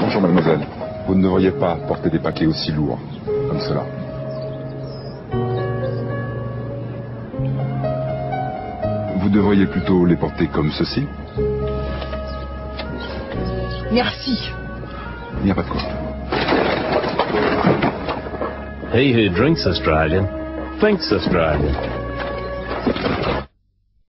Bonjour mademoiselle, vous ne devriez pas porter des paquets aussi lourds comme cela. Vous devriez plutôt les porter comme ceci. Merci. Il n'y a pas de quoi. Hey, who drinks Australian, thinks Australian.